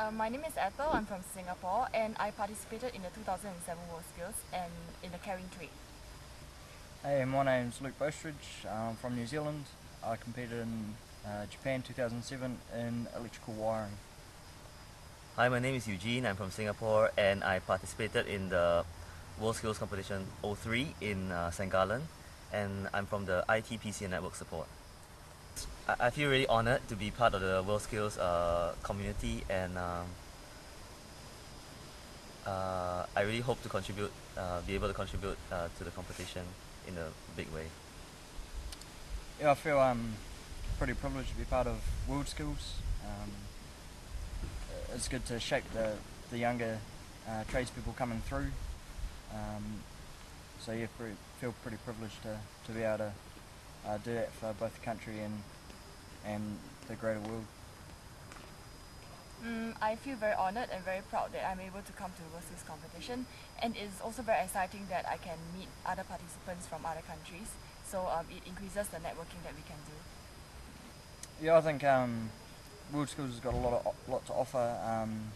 Uh, my name is Ethel. I'm from Singapore and I participated in the 2007 World Skills and in the caring trade. Hey, my name's Luke Boustridge. I'm from New Zealand. I competed in uh, Japan 2007 in electrical wiring. Hi, my name is Eugene. I'm from Singapore and I participated in the World Skills Competition 03 in uh, St. Gallen and I'm from the IT PC and Network Support. I, I feel really honored to be part of the World Skills uh, community and um, uh, I really hope to contribute, uh, be able to contribute uh, to the competition in a big way. Yeah, I feel um, pretty privileged to be part of World Skills. Um, it's good to shape the, the younger uh, tradespeople coming through. Um, so yeah, pretty, feel pretty privileged to, to be able to uh, do that for both the country and and the greater world. Mm, I feel very honoured and very proud that I'm able to come to the World Skills competition and it's also very exciting that I can meet other participants from other countries so um, it increases the networking that we can do. Yeah, I think um, World Skills has got a lot of lot to offer. Um,